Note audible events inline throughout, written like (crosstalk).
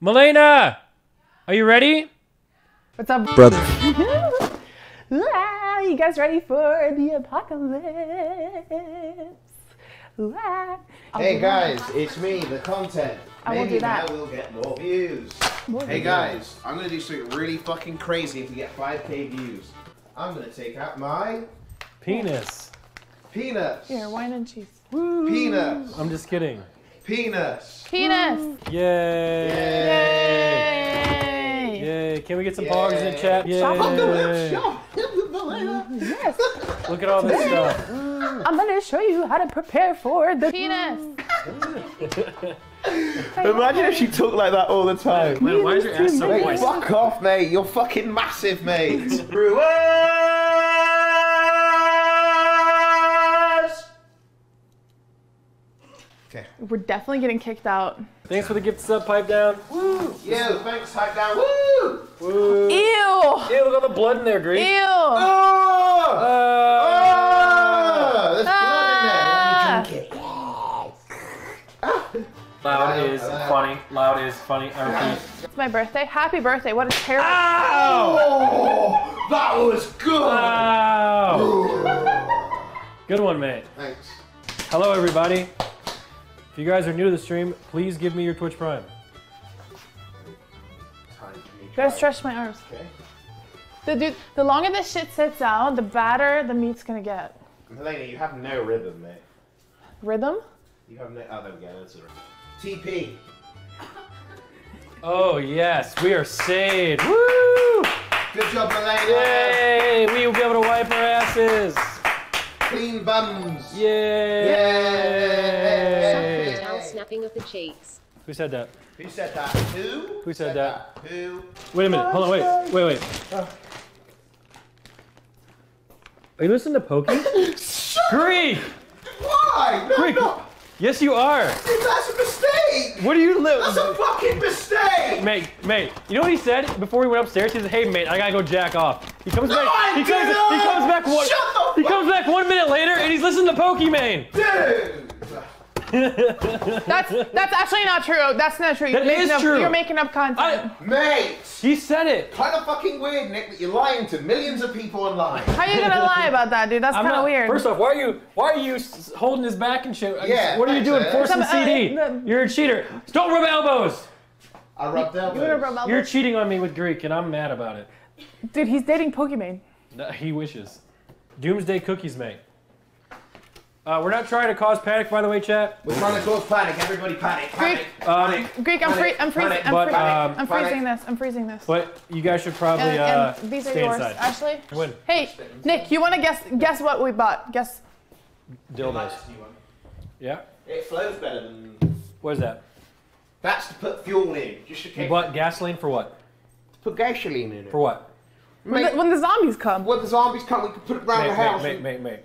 Malena, are you ready? What's up, Brother. (laughs) Ah, you guys ready for the apocalypse? Ah. Hey do guys, it's me, the content. I will Maybe do that. now we'll get more views. More hey views. guys, I'm gonna do something really fucking crazy if we get 5k views. I'm gonna take out my Penis. penis. Here, wine and cheese. Penis. I'm just kidding. Penis. Penis! Yay! Yay! Yay! Can we get some pogs in the chat? Yay! Stop Fuck the whip, shut Yes! Look at all this stuff. I'm gonna show you how to prepare for the penis. Imagine if she talked like that all the time. Man, why is your ass so Mate, moist? fuck off, mate. You're fucking massive, mate. Brewers! We're definitely getting kicked out. Thanks for the gift sub pipe down. Woo! Yo, thanks, hype down. Woo! Woo. Ew! Hey, look at all the blood in there, Greek. Ew! Oh! Uh, Oh! There's blood in there. Ah. Let me drink it. Loud is funny. Loud is funny. I repeat. It's my birthday. Happy birthday. What a terrible. Ow! Oh! That was good! Ow! (laughs) Good one, mate. Thanks. Hello, everybody. If you guys are new to the stream, please give me your Twitch Prime. Gotta stretch my arms. Okay. The dude, the longer this shit sits out, the badder the meat's gonna get. Helena, you have no rhythm, mate. Rhythm? You have no. Oh, there we go. That's a rhythm. TP. (laughs) Oh, yes, we are saved. Woo! Good job, Helena. Yay! We will be able to wipe our asses. Clean bums. Yay! Yay! Towel snapping of the cheeks. Who said that? Who said that? Who? Who said that? Who? Wait a minute. Hold on. Wait. Wait. Wait. Are you listening to Pokey? (laughs) Greek. Why? No, Greek. no. Yes, you are. That's a mistake. What are you That's a fucking mistake. Mate, mate, you know what he said before he went upstairs? He said, "Hey, mate, I gotta go jack off." He comes back. I he comes. didn't! He comes back one. Shut the he fuck- comes back one minute later, and he's listening to Pokimane. Dude. That's that's actually not true. That's not true. You're That making up, true. You're making up content. I, Mate. he said it. Kind of fucking weird, Nick, that you're lying to millions of people online. How are you gonna lie about that, dude? That's kind of weird. First off, why are you why are you holding his back and shit? Yeah, What are you doing? man. Forcing Some- uh, CD. uh, You're a cheater. Don't rub elbows. I rubbed elbows. You're rub elbows? You're cheating on me with Greek, and I'm mad about it. Dude, he's dating Pokemon. No, He wishes. Doomsday cookies, mate. Uh, we're not trying to cause panic, by the way, chat. We're trying to cause panic. Everybody panic. Panic. Greek- Um, panic. Greek, I'm free. I'm freezing. panic, I'm, but, free- um, I'm freezing this. I'm freezing this. But you guys should probably and, uh, and these are stay yours, inside. Ashley. Win. Hey, Nick, you want to guess? Guess what we bought? Guess. Dildos. Yeah. It flows better than. What is that? That's to put fuel in. Just to You bought gasoline for what? put gasoline in it. For what? When Mate, the, when the zombies come. when the zombies come, we can put it around Mate, the house. mate, mate, mate, mate.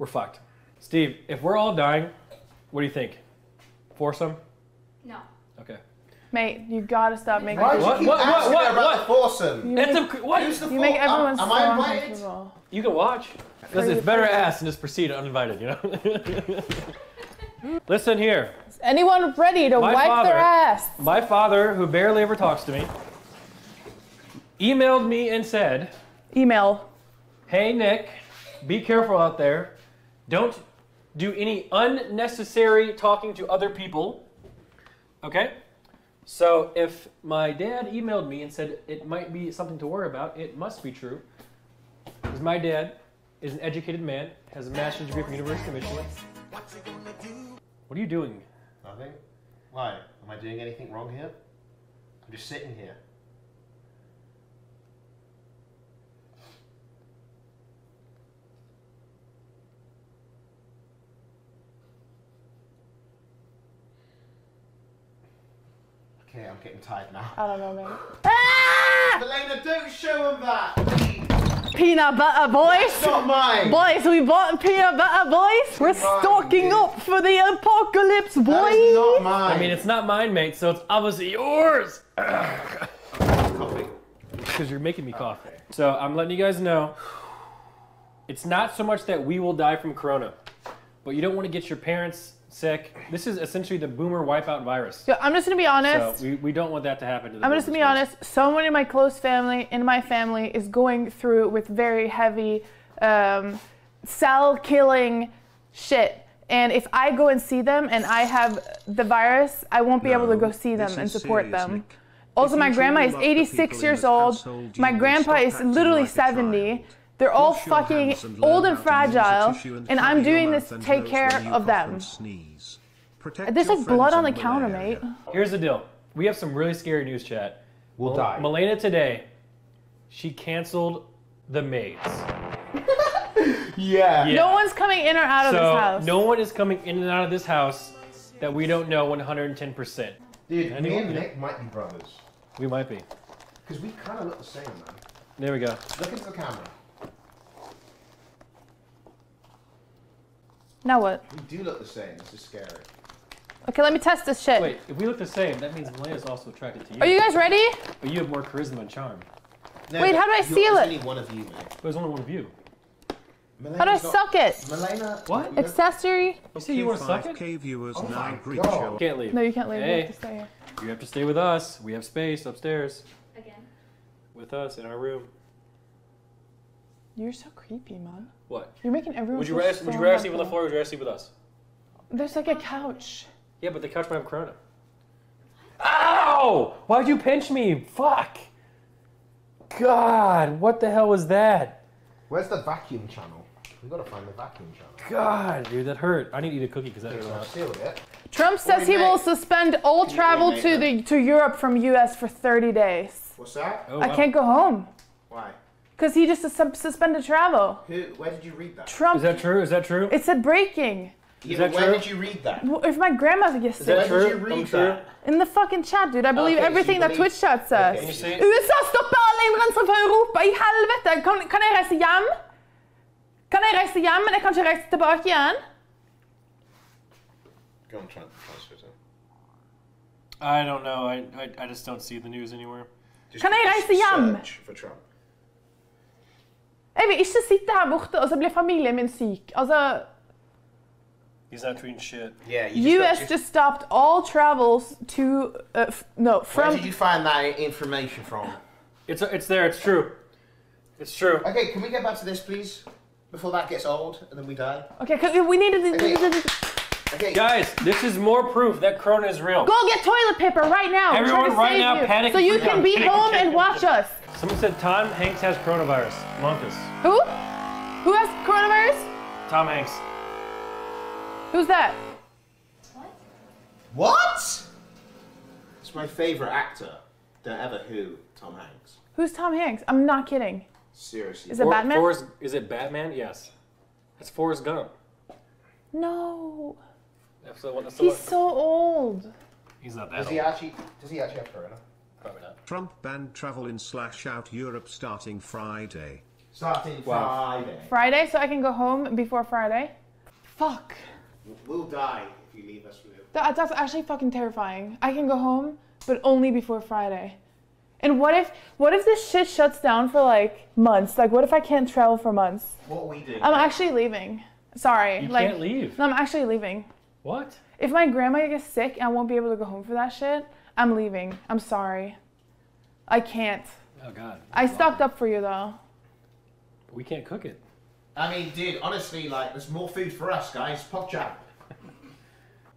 We're fucked. Steve, if we're all dying, what do you think? Foursome? No. Okay. Mate, you gotta stop making. Why do you What, keep what, what, asking what, her about what? the foursome? It's a, what? Who's the You make four- everyone am, so am I invited? You can watch. Listen, it's better ask and just proceed uninvited, you know? (laughs) Listen here. Is anyone ready to My wipe father- their ass? My father, who barely ever talks to me, emailed me and said, Email. Hey, Nick, be careful out there. Don't do any unnecessary talking to other people. Okay? So, if my dad emailed me and said it might be something to worry about, it must be true. Because my dad is an educated man, has a master's degree from University of Michigan. What are you doing? Nothing. Why? Am I doing anything wrong here? I'm just sitting here. Okay, I'm getting tired now. I don't know, man. (laughs) Ah! Elena, don't show him that! please. Peanut butter, boys. It's not mine! Boys, we bought peanut butter, boys. We're Mine, stocking dude. up for the apocalypse, boys. That is boys. not mine! I mean, it's not mine, mate, so it's obviously yours. coffee. Because you're making me cough. So I'm letting you guys know it's not so much that we will die from corona, but you don't want to get your parents sick. This is essentially the boomer wipeout virus. So I'm just gonna be So honest. we, we don't want that to happen to the I'm just gonna be boomers. honest. Someone in my close family, in my family, is going through with very heavy um, cell killing shit. And if I go and see them and I have the virus, I won't be able to go see them and support serious, them. Nick. Also, my grandma is 86 years old. My grandpa is literally like a 70. Child. They're all Wash fucking and old and how to use a fragile, and and I'm doing this to take care of cough and them. sneeze. Protect There's like blood on the and counter, mate. Here's the deal. We have some really scary news chat. We'll Mel- die. Malena today, she canceled the maids. (laughs) Yeah. Yeah. No one's coming in or out of so this house. no one is coming in and out of this house that we don't know 110%. Dude, Anyone? me and Nick might be brothers. We might be. Because we kind of look the same, man. There we go. Look into the camera. Now what? We do look the same. This is scary. Okay, let me test this shit. Wait, if we look the same, that means Malena's also attracted to you. Are you guys ready? But you have more charisma and charm. No, Wait, how do I you're- seal there's it? only one of you, mate. There's only one of you. How do I not- suck it? Malena. What? Accessory? You say you want to suck it? 5K viewers Oh now my greet God. show. Can't leave. No, you can't leave. You have to stay here. you have to stay with us. We have space upstairs Again. with us in our room. You're so creepy, man. What? You're making everyone. Would you feel rather, so would you rather sleep on the floor or would you rather sleep with us? There's like a couch. Yeah, but the couch might have corona. Ow! Why'd you pinch me? Fuck! God, what the hell was that? Where's the vacuum channel? We've got to find the vacuum channel. God, dude, that hurt. I need to eat a cookie because that hurt a So I've lot. it. Trump says he Oi, will suspend all Can travel to the to Europe from US for 30 days. What's that? Oh, I wow. can't go home Why? Because he just suspended travel. Who? Where did you read that? Trump. Is that true? Is that true? It said breaking. Yeah, that but where true? did you read that? W- If my grandma gets Is sick. that Where true? did you read I'm true. that? In the fucking chat, dude. I believe Okay, so everything you that believe- Twitch chat says. Okay, you see- USA stopper alle innrensere fra Europa! I helvete! Kan, kan jeg reise hjem? Kan jeg reise hjem, men jeg kan ikke reise tilbake igjen? Go on, Trump. Transfer it. I don't know. I, I, I just don't see the news anywhere. Just Kan jeg reise hjem? search for Trump. Jeg vil ikke sitte her borte, og så blir familien min syk. Altså, He's not tweeting shit. Yeah, you US just. just stopped all travels to, uh, f- no, Where did you find that information from? It's it's there. It's true. It's true. Okay, can we get back to this, please? Before that gets old and then we die. okay, 'cause we needed to, Okay. Okay. Guys, this is more proof that Corona is real. go get toilet paper right now. Everyone right now you, panic So you can be Panic home and and watch us. Someone said Tom Hanks has coronavirus. Monkus. Who? Who has coronavirus? Tom Hanks. Who's that? What? What? It's my favorite actor. Don't ever who Tom Hanks. Who's Tom Hanks? I'm not kidding. Seriously. Is it For- Batman? Forrest, is it Batman? Yes. That's Forrest Gump. No. That's the one. That's the He's one. so old. He's not that Does old. he actually? Does he actually have corona? Probably not. Trump banned travel in slash out Europe starting Friday. Starting Wow. Friday. Friday, so I can go home before Friday. Fuck. We'll die if you leave us with it. That, that's actually fucking terrifying. I can go home, but only before Friday. And what if what if this shit shuts down for like months? Like what if I can't travel for months? What we do? I'm actually leaving. Sorry. You like can't leave. No, I'm actually leaving. What? If my grandma gets sick and I won't be able to go home for that shit, I'm leaving. I'm sorry. I can't. Oh God. I stocked up for you though. We can't cook it. I mean, dude, honestly, like, there's more food for us, guys. PogChamp.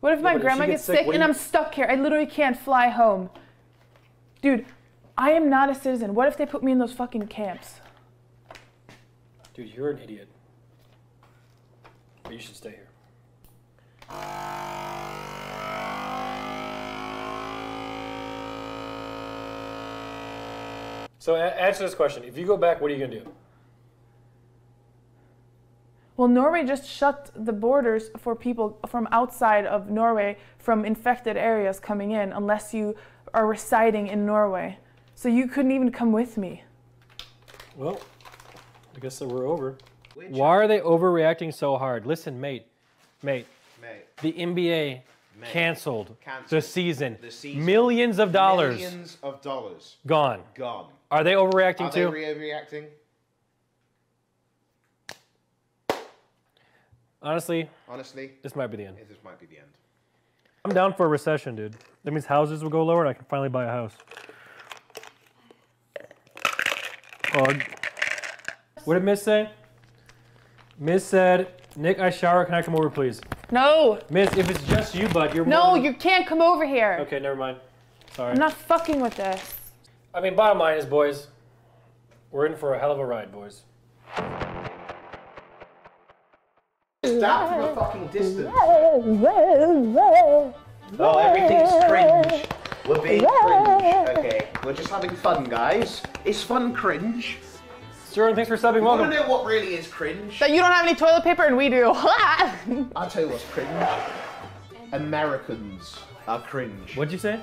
What if my but if grandma she gets gets sick, sick and you- I'm stuck here? I literally can't fly home. Dude, I am not a citizen. What if they put me in those fucking camps? Dude, you're an idiot. But you should stay here. So answer this question. If you go back, what are you gonna do? Well, Norway just shut the borders for people from outside of Norway from infected areas coming in unless you are residing in Norway. So you couldn't even come with me. Well, I guess that we're over. Why are they overreacting so hard? Listen, mate, mate. Mate. The NBA Mate. canceled, Canceled the season. the season. Millions of dollars Millions of dollars gone. gone. Are they overreacting Are they too? re- reacting? Honestly, Honestly, this might be the end. this might be the end. I'm down for a recession, dude. That means houses will go lower and I can finally buy a house. What did Miz say? Miz said, Nick, I shower. Can I come over, please? No, Miz, if it's just you, bud, you're no, than- you can't come over here. Okay, never mind. Sorry. I'm not fucking with this. I mean, bottom line is, boys, we're in for a hell of a ride, boys. That from a fucking distance. Oh, everything's cringe. We're being cringe. (laughs) Okay, we're just having fun, guys. It's fun cringe. Sterling, thanks for subbing. You want to know what really is cringe? That you don't have any toilet paper and we do. (laughs) I'll tell you what's cringe. Americans are cringe. What'd you say?